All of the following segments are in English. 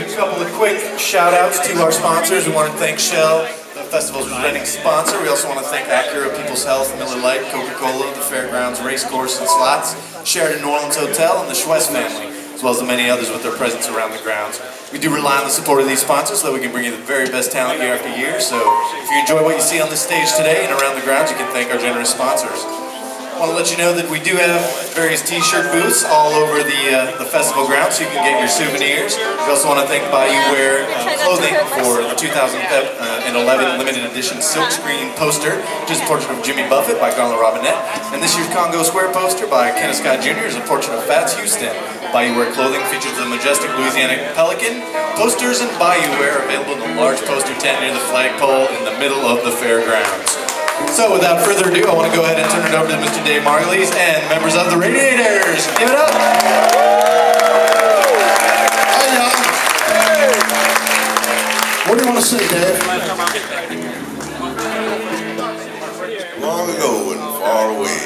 A couple of quick shout outs to our sponsors. We want to thank Shell, the festival's presenting sponsor. We also want to thank Acura, People's Health, Miller Lite, Coca Cola, the Fairgrounds Racecourse and Slots, Sheraton New Orleans Hotel, and the Schwess family, as well as the many others with their presence around the grounds. We do rely on the support of these sponsors so that we can bring you the very best talent year after year. So if you enjoy what you see on the stage today and around the grounds, you can thank our generous sponsors. Want to let you know that we do have various t-shirt booths all over the uh, the festival grounds so you can get your souvenirs. We also want to thank Bayou Wear uh, Clothing for the 2011 limited edition silkscreen poster, which is a portrait of Jimmy Buffett by Garland Robinette. And this year's Congo Square poster by Kenneth Scott Jr. is a portrait of Fats Houston. Bayou Wear Clothing features the majestic Louisiana pelican. Posters and Bayou Wear are available in the large poster tent near the flagpole in the middle of the fairgrounds. So without further ado, I want to go ahead and turn it over to Mr. Dave Margulies and members of the Radiators. Give it up! Hey, y'all. What do you want to say, Dave? Long ago and far away,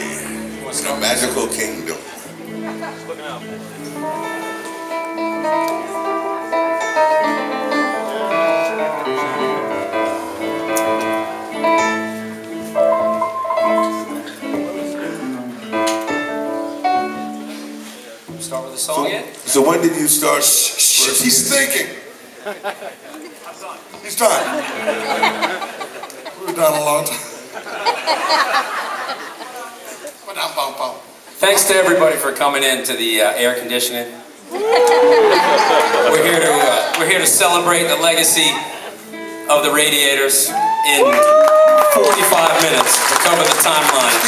in a magical kingdom. Start with a song yet? So when did you start? Shh, he's thinking. He's done. We've done a long time. Ba-dum-bum-bum. Thanks to everybody for coming in to the uh, air conditioning. we're here to uh, we're here to celebrate the legacy of the Radiators in 45 minutes to cover the timeline.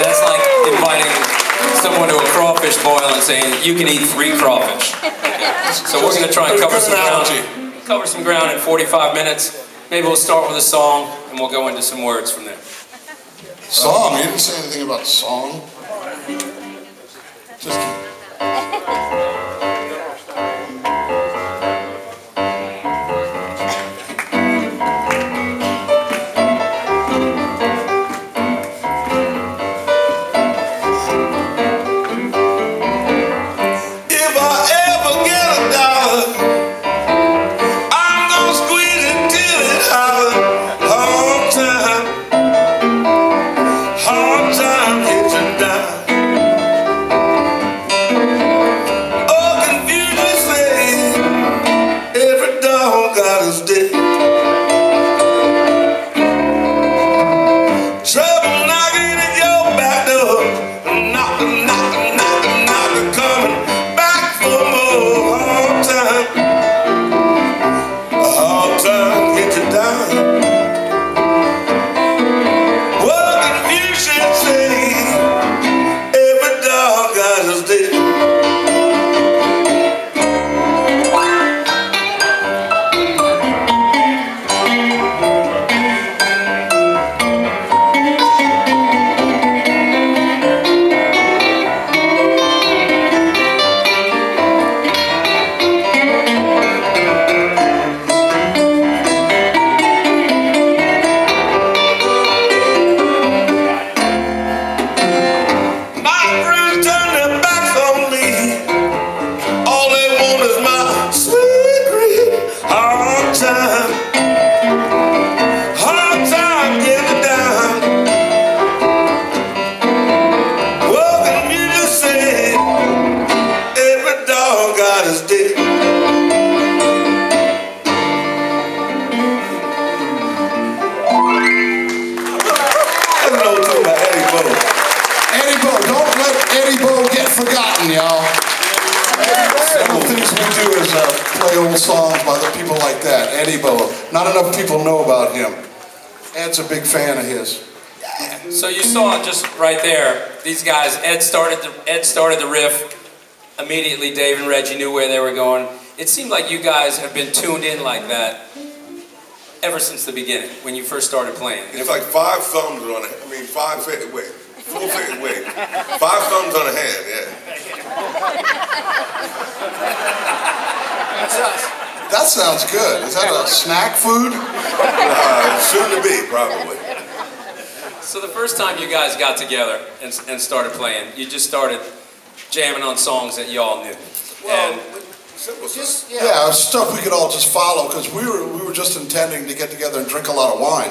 That's like inviting someone to a crawfish boil and saying you can eat three crawfish. So we're going to try and cover some ground. Cover some ground in 45 minutes. Maybe we'll start with a song and we'll go into some words from there. Song? You didn't say anything about song. Just play old songs by the people like that. Eddie Bo. Not enough people know about him. Ed's a big fan of his. So you saw just right there, these guys, Ed started the, Ed started the riff. Immediately Dave and Reggie knew where they were going. It seemed like you guys have been tuned in like that ever since the beginning, when you first started playing. It's like five thumbs on it. I mean, five finger, wait, full finger, wait. Five thumbs on a hand, yeah. That sounds good. Is that a snack food? Uh, soon to be, probably. So the first time you guys got together and, and started playing, you just started jamming on songs that you all knew. Well, And Simple. Just, Yeah, yeah. stuff we could all just follow because we were we were just intending to get together and drink a lot of wine.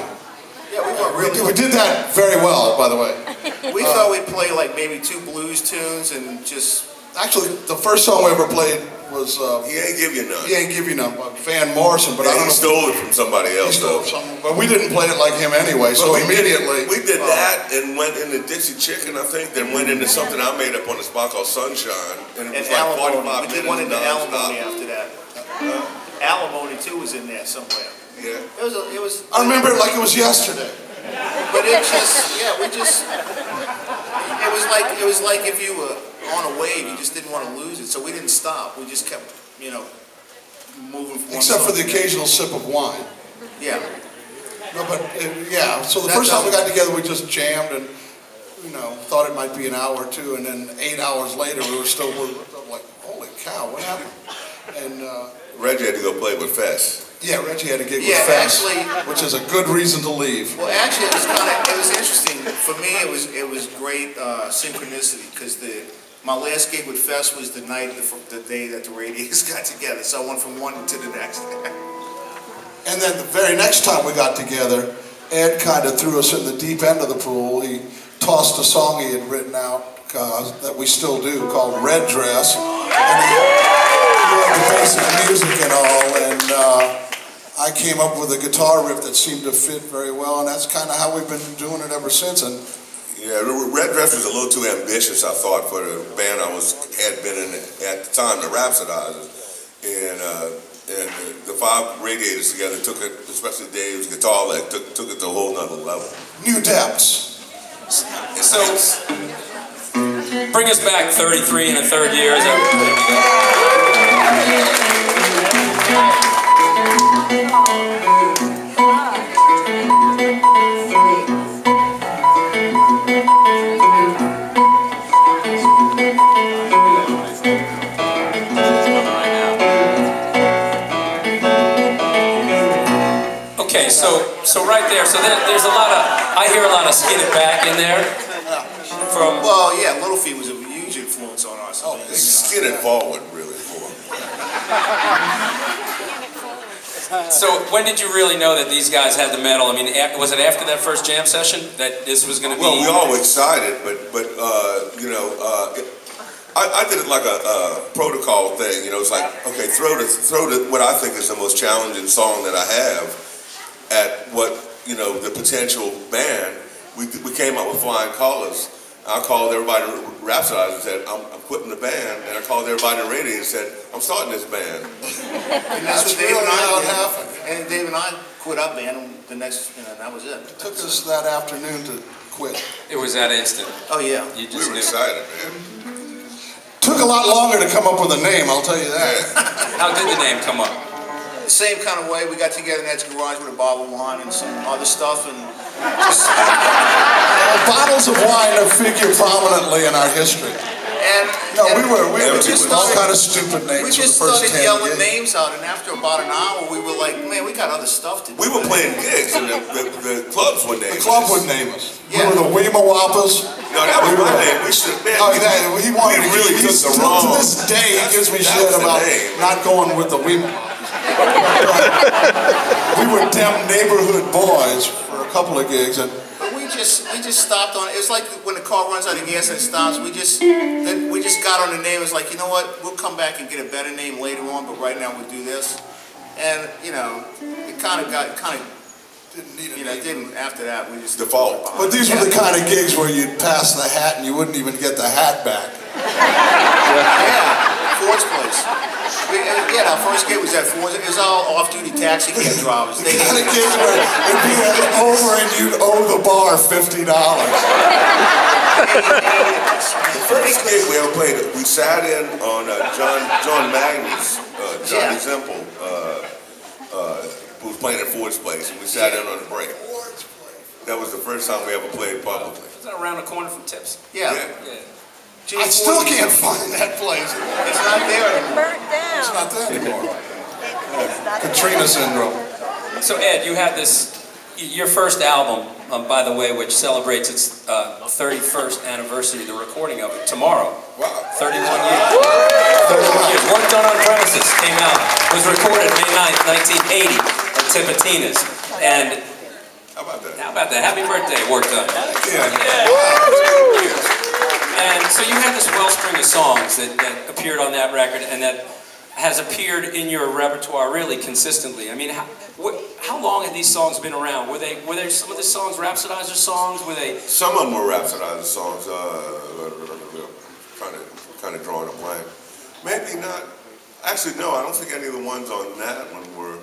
Yeah, we weren't We did, we did that very well, by the way. we thought we'd play like maybe two blues tunes and just, Actually, the first song we ever played was uh, He ain't give you none. "He Ain't Give You None" by Van Morrison, but I don't he know. stole it from somebody else though. but we didn't play it like him anyway. So But we did- immediately, we did that and went into Dixie Chicken, I think, then went into something I made up on the spot called Sunshine, and it and was like alimony. 45 We did minutes one into nonstop. alimony after that. Alimony too was in there somewhere. Yeah. It was, a- it was. I remember it like it was yesterday. But it just, yeah, we just, it was like, it was like if you were on a wave, you just didn't want to lose it, so we didn't stop. We just kept, you know, moving from one Except for the occasional sip of wine. Yeah, No, but uh, yeah. So the That first time we got together, we just jammed and you know thought it might be an hour or two, and then eight hours later, we were still we were like, "Holy cow, what happened?" And uh, Reggie had to go play with Fess. yeah, Reggie had a gig Yeah, with Fess, actually- which is a good reason to leave. well, actually, it was kind of, it was interesting. For me, it was, it was great uh, synchronicity, because the, my last gig with Fess was the night, the, the day that the Radiators got together, so I went from one to the next. And then the very next time we got together, Ed kind of threw us in the deep end of the pool. He tossed a song he had written out uh, that we still do called Red Dress. And he, he had the basic music and all. And uh, I came up with a guitar riff that seemed to fit very well. And that's kind of how we've been doing it ever since. And Yeah, Red Dress was a little too ambitious, I thought, for the band I was had been in at the time, the Rhapsodizers, and uh, and the five Radiators together took it, especially Dave's guitar leg, took took it to a whole nother level. new depths. So, bring us back 33 and a third years. There we so so right there, so there, there's a lot of I hear a lot of skin it back in there from Well, yeah, Little Feat was a huge influence on us. I mean, They skid it forward, really. For So when did you really know that these guys had the metal? I mean, was it after that first jam session that this was going to be? Well, we all were excited, but but uh, you know, uh, it- I, I did it like a, a protocol thing. You know, it's like okay, throw the throw the what I think is the most challenging song that I have at what you know the potential band. We we came up with flying colors. I called everybody to Rhapsodize and said, I'm, I'm quitting the band. And I called everybody to radio and said, I'm starting this band. And that's That's what Dave and really how I it did. happened. And Dave and I quit our band, and the next, you know, that was it. It Took us that afternoon to quit. It was that instant. Oh, yeah. You We just were knew. excited, man. Took a lot longer to come up with a name, I'll tell you that. How did the name come up? The same kind of way, we got together in Ed's garage with a bottle of wine and some other stuff, and just, Well, bottles of wine have figured prominently in our history. and. No, we were, we were just was- all kind of stupid We names for the just first started ten yelling gigs. names out, and after about an hour, we were like, man, we got other stuff to do. We were playing gigs and the, the, the clubs would name The club us. would name us. Yeah. We were the Weema Wappas. No, that was We my were- name. We should, man. Oh, we- that, he wanted we to really he took the wrong. To this day, he gives me shit about name. not going with the Weema. We were damn neighborhood boys for a couple of gigs, and we just we just stopped on. It was like when the car runs out of gas and it stops. We just then we just got on the name. It's like you know what? We'll come back and get a better name later on. But right now we'll do this. And you know, it kind of got kind of didn't need a you know name. didn't after that we just Default. But these were the kind of gigs where you'd pass the hat and you wouldn't even get the hat back. yeah Ford's place. We, uh, yeah, our first gig was at Ford's. It was all off-duty taxi cab drivers. They The kind of gigs where it'd be over and you'd owe the bar fifty dollars. The first gig we ever played, we sat in on uh, John John Magnus, uh, Johnny Yeah. Simple, uh, uh, who was playing at Ford's Place, and we sat in on the break. That was the first time we ever played publicly. Was that around the corner from Tips? yeah. Yeah. Yeah. Jimmy I still can't find that place. It's not there anymore. burnt down. It's not there anymore. It's Katrina syndrome. So Ed, you had this, your first album, um, by the way, which celebrates its uh, 31st anniversary, the recording of it, tomorrow. Wow. 31 years. 31 years. Work Done on Premises came out, was recorded May 9th, 1980 at Tipitina's. And How about that? how about that? Happy birthday, Work Done. Yeah. And so you had this wellspring of songs that, that appeared on that record and that has appeared in your repertoire really consistently. I mean, how, how long have these songs been around? Were they were there some of the songs rhapsodizer songs? Were they Some of them were rhapsodizer songs. Uh, kind of, kind of drawing a blank. Maybe not. Actually, no. I don't think any of the ones on that one were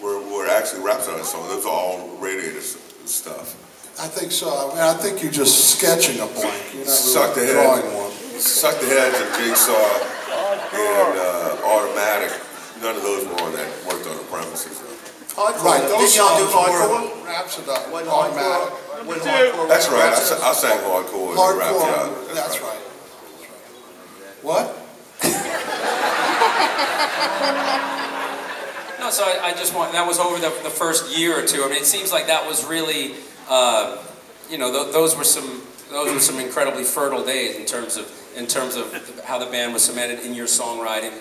were, were actually rhapsodizer songs. Those are all radiator stuff. I think so. I mean, I think you're just sketching a blank. You're not Suck the really heads, drawing one. suck the heads of Jigsaw and uh, Automatic. None of those were on that worked on the premises. Though. Hardcore. Right, those Did y'all do songs hardcore? were rhapsodize, Wasn't automatic. hardcore? Wasn't hardcore? That's right. I, sa- I sang hardcore as a rap Hardcore, job. that's right. What? No, so I, I just want, that was over the, the first year or two. I mean, it seems like that was really, uh, you know, th- those were some, those were some incredibly fertile days in terms of, in terms of how the band was cemented in your songwriting.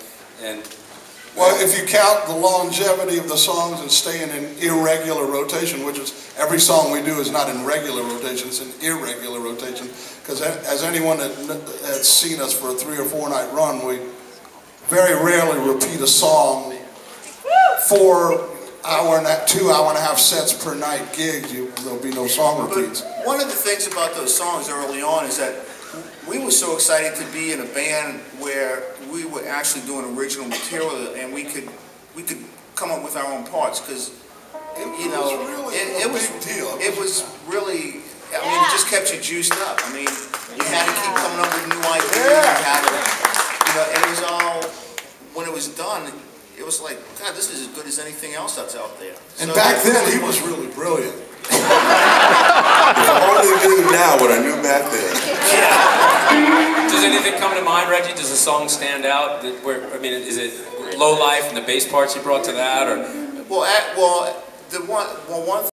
And Well, if you count the longevity of the songs and staying in irregular rotation, which is, every song we do is not in regular rotation, it's in irregular rotation. Because as anyone that has seen us for a three or four night run, we very rarely repeat a song four hour and a, two hour and a half sets per night gigs. You, there'll be no song repeats. But one of the things about those songs early on is that we were so excited to be in a band where we were actually doing original material and we could we could come up with our own parts because you know It was really it, a it was big deal. it was really I mean it just kept you juiced up. I mean you had to keep coming up with new ideas. You had to, you know, and it was all when it was done. It was like, God, this is as good as anything else that's out there. And So back then, he was really brilliant. If I only knew now what I knew back then. does anything come to mind, Reggie? Does a song stand out? That where, I mean, is it Low Life and the bass parts you brought to that, or Well, at, well, the one, well, one